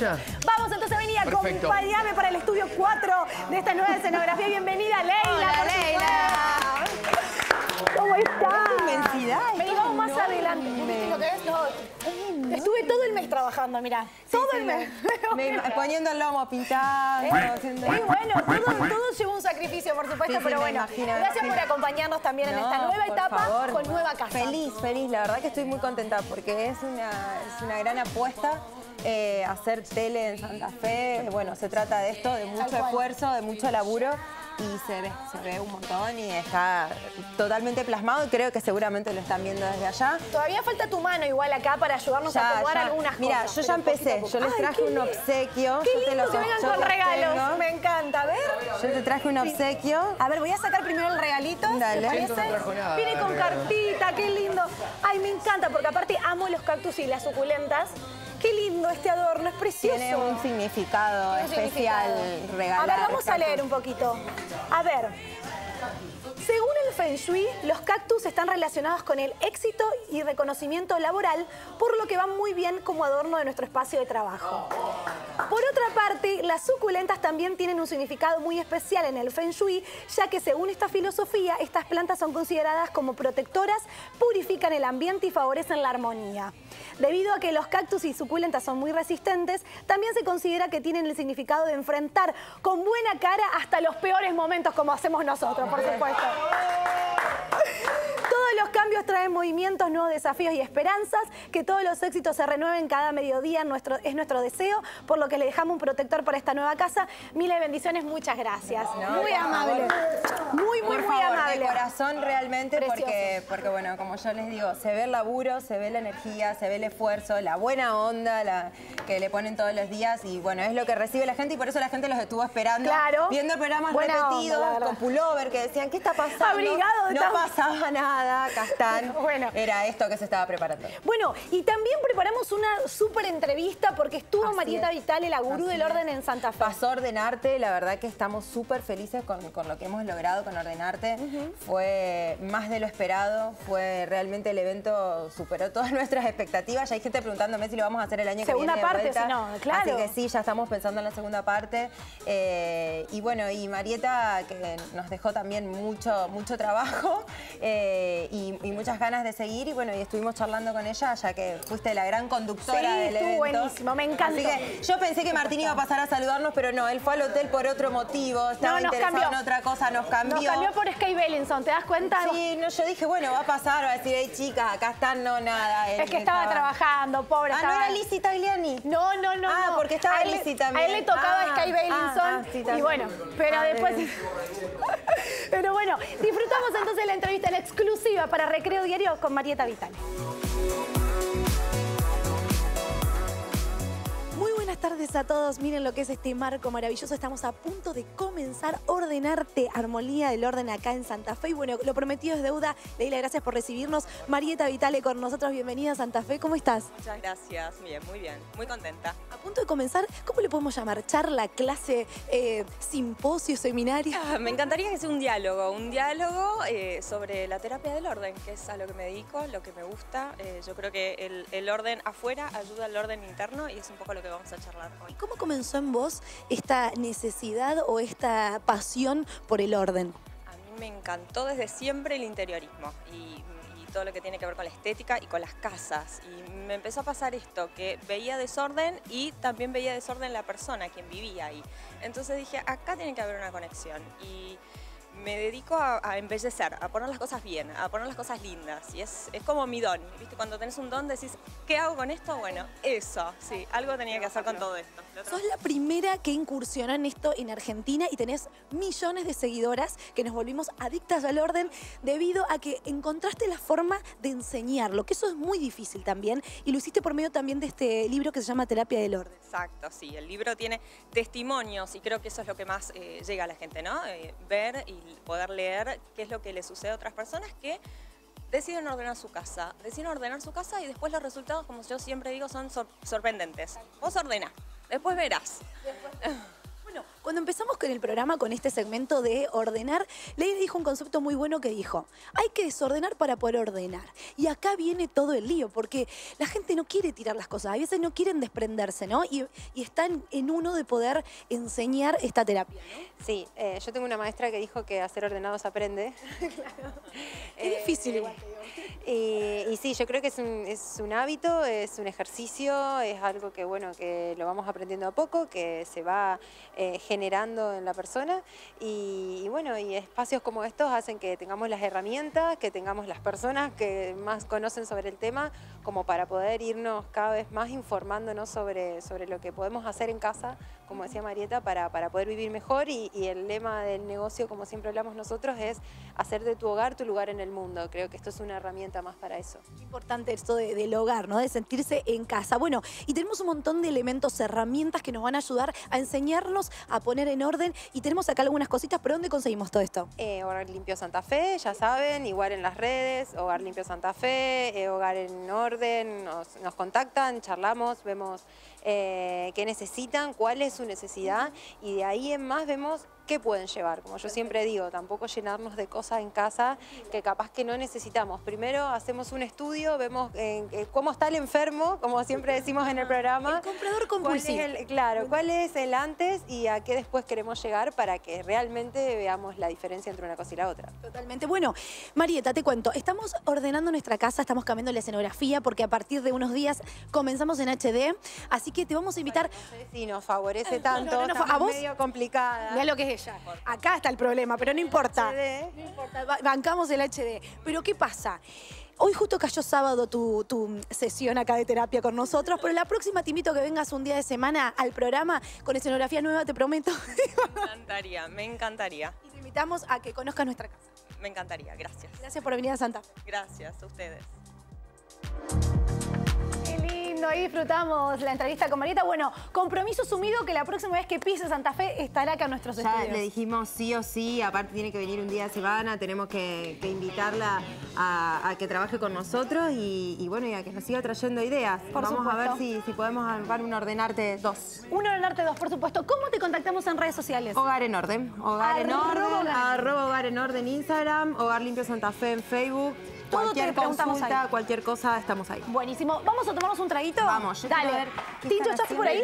Vamos entonces a venir a acompañarme para el estudio 4 de esta nueva escenografía. Bienvenida, Leila. Hola, Leila. ¿Cómo estás? inmensidad. Me vamos más adelante. ¿Viste lo que es? No. Estuve todo el mes trabajando, mirá. todo el mes. Me- poniendo el lomo, pintando, ¿Eh? haciendo... Y bueno, todo, todo lleva un sacrificio, por supuesto, Sí, pero me bueno. imagino, me gracias por acompañarnos también en esta nueva etapa favor. con nueva casa. Feliz, feliz. La verdad que estoy muy contenta porque es una, es una gran apuesta. Eh, hacer tele en Santa Fe, bueno, se trata de esto, de mucho esfuerzo, de mucho laburo y se ve, se ve un montón y está totalmente plasmado y creo que seguramente lo están viendo desde allá. Todavía falta tu mano igual acá para ayudarnos a Ya, acomodar algunas Mira, cosas. yo ya empecé, yo les traje un lindo. obsequio. Qué yo te lindo los- que vengan yo con los regalos, tengo. me encanta. A ver. Yo te traje un obsequio. A ver, voy a sacar primero el regalito. Dale. Viene con regalo. cartita, qué lindo. Ay, me encanta, porque aparte amo los cactus y las suculentas. Qué lindo este adorno, es precioso. Tiene un significado Tiene especial significado. regalar. A ver, vamos a leer un poquito. A ver. Según el Feng Shui, los cactus están relacionados con el éxito y reconocimiento laboral, por lo que van muy bien como adorno de nuestro espacio de trabajo. Por otra parte, las suculentas también tienen un significado muy especial en el Feng Shui, ya que según esta filosofía, estas plantas son consideradas como protectoras, purifican el ambiente y favorecen la armonía. Debido a que los cactus y suculentas son muy resistentes, también se considera que tienen el significado de enfrentar con buena cara hasta los peores momentos como hacemos nosotros, por supuesto. Todos los cambios traen movimientos, nuevos desafíos y esperanzas. Que todos los éxitos se renueven cada mediodía nuestro, es nuestro deseo, por lo que le dejamos un protector para esta nueva casa. Miles de bendiciones, muchas gracias. No, muy amable. Muy, muy, Por muy favor, amable. de corazón realmente, Precioso. porque, porque bueno, como yo les digo, se ve el laburo, se ve la energía, se ve el esfuerzo, la buena onda la, que le ponen todos los días y bueno, es lo que recibe la gente y por eso la gente los estuvo esperando. Claro. Viendo programas Buena repetidos, con pullover, que decían, ¿qué está pasando? Abrigado No pasaba nada, acá están. Bueno. Era esto que se estaba preparando. Bueno, y también preparamos una súper entrevista porque estuvo Así Marieta es. Vitale, la gurú Así del es. orden en Santa Fe. Pasó Ordenarte, la verdad que estamos súper felices con, con lo que hemos logrado con Ordenarte. Fue más de lo esperado, fue realmente el evento superó todas nuestras expectativas. Ya hay gente preguntándome si lo vamos a hacer el año Segunda que viene. de parte, si no, claro. Así que sí, ya estamos pensando en la segunda parte. Eh, y bueno, y Marieta, que nos dejó también mucho, mucho trabajo eh, y, y muchas ganas de seguir. Y bueno, y estuvimos charlando con ella, ya que fuiste la gran conductora Sí, del estuvo evento. buenísimo, me encantó. Así que yo pensé que Martín iba a pasar a saludarnos, pero no, él fue al hotel por otro motivo, estaba No, interesado cambió. en otra cosa, nos cambió. Nos cambió por Sky Bellinson, ¿te das cuenta? Sí, no, yo dije, bueno, va a pasar, va a decir, hey chicas, acá están, no, nada. Él Es que estaba trabajando, pobre. Ah, ¿no estaba- era Lizzie Tagliani? No, no, no. Ah, no. porque estaba Lizzy también. A él le tocaba Ah, Sky Bellinson. ah, ah, sí, y bueno, pero Ah, después. pero bueno, disfrutamos entonces la entrevista en exclusiva para Recreo Diario con Marieta Vitale. Buenas tardes a todos. Miren lo que es este marco maravilloso. Estamos a punto de comenzar a ordenarte armonía del orden acá en Santa Fe. Y bueno, lo prometido es deuda. Leila, gracias por recibirnos. Marieta Vitale con nosotros. Bienvenida a Santa Fe. ¿Cómo estás? Muchas gracias, bien, muy bien, muy contenta. A punto de comenzar, ¿cómo le podemos llamar? ¿Charla, clase, eh, simposio, seminario? Ah, Me encantaría que sea un diálogo, un diálogo eh, sobre la terapia del orden, que es a lo que me dedico, lo que me gusta. Eh, yo creo que el, el orden afuera ayuda al orden interno y es un poco lo que vamos a charlar ¿Cómo comenzó en vos esta necesidad o esta pasión por el orden? A mí me encantó desde siempre el interiorismo y, todo lo que tiene que ver con la estética y con las casas. Y me empezó a pasar esto, que veía desorden y también veía desorden la persona, quien vivía ahí. Entonces dije, acá tiene que haber una conexión. Me dedico a, a embellecer, a poner las cosas bien, a poner las cosas lindas. Y es, es como mi don. ¿Viste? Cuando tenés un don decís, ¿qué hago con esto? Bueno, eso, sí, algo tenía que hacer con todo esto. Sos la primera que incursionó en esto en Argentina y tenés millones de seguidoras que nos volvimos adictas al orden debido a que encontraste la forma de enseñarlo, que eso es muy difícil también y lo hiciste por medio también de este libro que se llama Terapia del Orden. Exacto, sí. El libro tiene testimonios y creo que eso es lo que más eh, llega a la gente, ¿no? Eh, ver y poder leer qué es lo que le sucede a otras personas que deciden ordenar su casa. Deciden ordenar su casa y después los resultados, como yo siempre digo, son sor- sorprendentes. Vos ordena, después verás. Bueno, Cuando empezamos con el programa, con este segmento de ordenar, Leire dijo un concepto muy bueno que dijo, hay que desordenar para poder ordenar. Y acá viene todo el lío, porque la gente no quiere tirar las cosas, a veces no quieren desprenderse, ¿no? Y, están en uno de poder enseñar esta terapia, ¿no? Sí, eh, yo tengo una maestra que dijo que hacer ordenado se aprende. claro. Es difícil igual. Sí, yo creo que es un, es un hábito, es un ejercicio, es algo que bueno que lo vamos aprendiendo a poco, que se va eh, generando en la persona y, bueno, y espacios como estos hacen que tengamos las herramientas, que tengamos las personas que más conocen sobre el tema, como para poder irnos cada vez más informándonos sobre, sobre lo que podemos hacer en casa, como decía Marieta, para, para poder vivir mejor y el lema del negocio, como siempre hablamos nosotros, es hacer de tu hogar tu lugar en el mundo. Creo que esto es una herramienta más para eso. Importante esto del hogar, ¿no? De sentirse en casa. Bueno, y tenemos un montón de elementos, herramientas que nos van a ayudar a enseñarnos a poner en orden. Y tenemos acá algunas cositas, pero ¿dónde conseguimos todo esto? Eh, hogar Limpio Santa Fe, ya saben, igual en las redes, Hogar Limpio Santa Fe, eh, Hogar en Orden, nos, contactan, charlamos, vemos eh, qué necesitan, cuál es su necesidad y de ahí en más vemos qué pueden llevar. Como yo siempre digo, tampoco llenarnos de cosas en casa que capaz que no necesitamos. Primero hacemos un estudio, vemos eh, cómo está el enfermo, como siempre decimos en el programa. El comprador compulsivo. claro, cuál es el antes y a qué después queremos llegar para que realmente veamos la diferencia entre una cosa y la otra. Totalmente. Bueno, Marieta, te cuento, estamos ordenando nuestra casa, estamos cambiando la escenografía porque a partir de unos días comenzamos en HD, así que te vamos a invitar... no sé si nos favorece tanto, no, a vos, medio complicada. Mira lo que es Acá está el problema, pero no importa. No importa, bancamos el HD. Pero ¿qué pasa? Hoy justo cayó sábado tu, sesión acá de terapia con nosotros, pero la próxima te invito a que vengas un día de semana al programa con escenografía nueva, te prometo. Me encantaría, me encantaría. Y te invitamos a que conozcas nuestra casa. Me encantaría, gracias. Gracias por venir a Santa Gracias a ustedes ahí disfrutamos la entrevista con Marieta. Bueno, compromiso sumido que la próxima vez que pise Santa Fe estará acá en nuestros ya le dijimos sí o sí, aparte tiene que venir un día de semana, tenemos que, invitarla a, que trabaje con nosotros y, bueno, y a que nos siga trayendo ideas. Vamos a ver si, podemos armar un Ordenarte 2. Un Ordenarte 2, por supuesto. ¿Cómo te contactamos en redes sociales? Hogar en Orden. Hogar en Orden, arroba Hogar en Orden Instagram, Hogar Limpio Santa Fe en Facebook cualquier consulta, cualquier cosa, estamos ahí. Buenísimo. ¿Vamos a tomarnos un traguito? Vamos. Dale. Tincho, ¿estás por ahí?